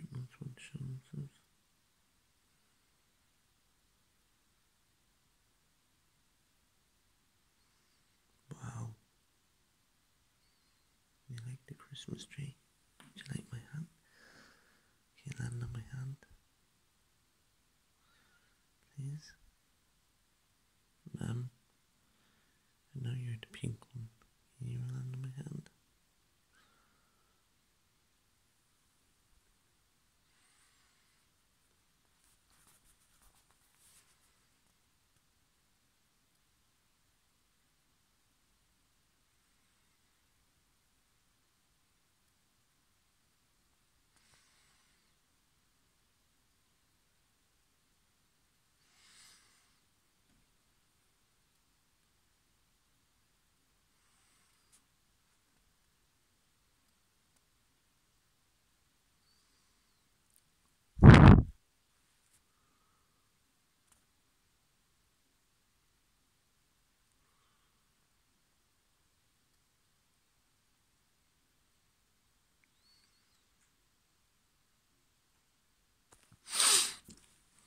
One shows us. Wow. You like the Christmas tree? Do you like my hand? Can you land on my hand? Please? Ma'am, I know you're the pink one. Can you land on my hand?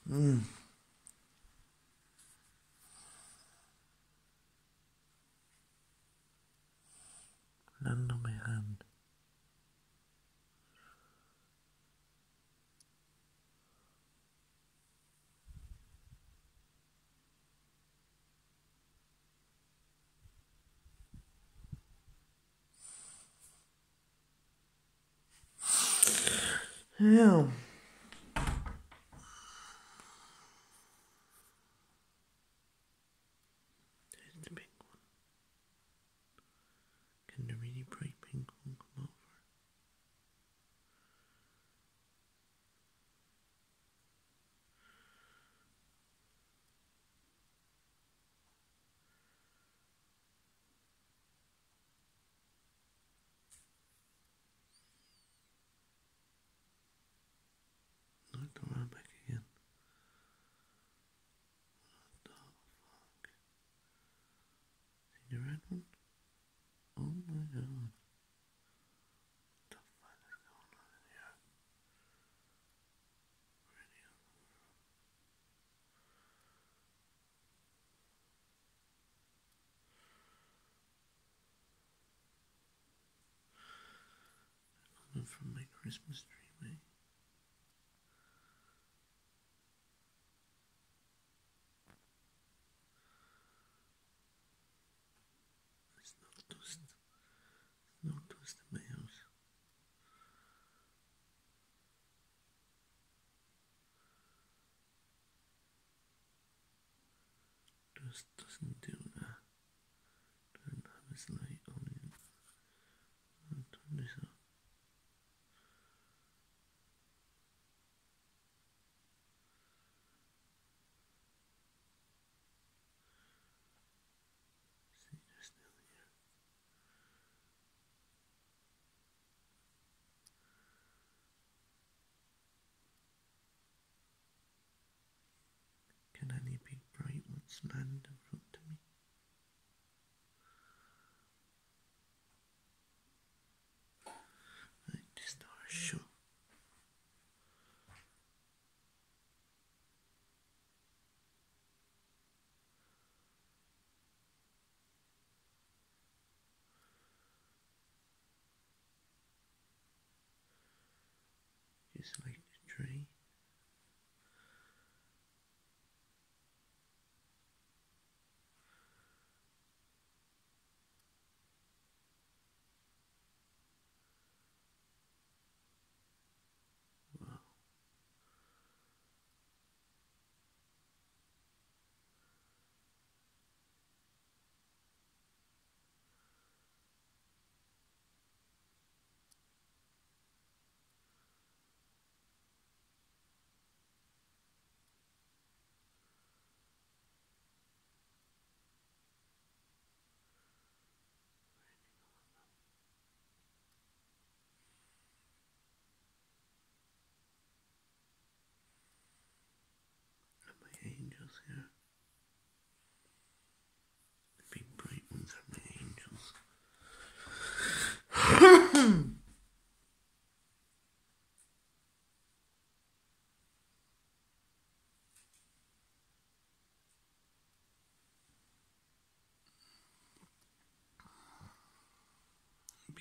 Mm. Land on my hand. Yeah. There's the pink one. Can the really bright pink one come over? Not the one back again. What the fuck? See the red one? Oh my god. What the fuck is going on in here? Really? Coming from my Christmas tree, mate. There's no dust. No dust in my house. Dust doesn't do that. Doesn't have its light bright land me? Right, this door is shut. Just like the tree.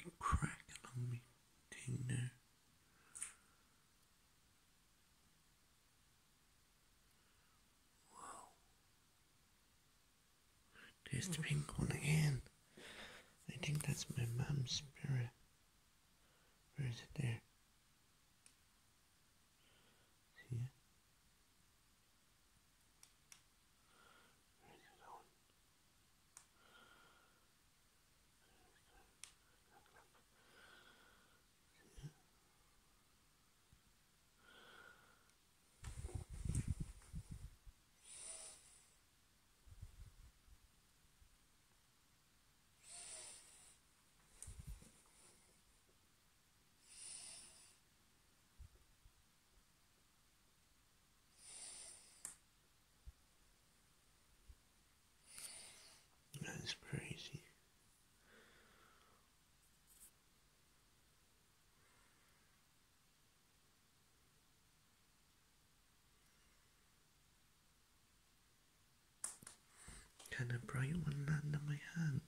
Big crack along me thing there. Whoa. There's the pink one again. I think that's my mom's spirit. Where is it there? That's crazy. Kind of bright one land on my hand.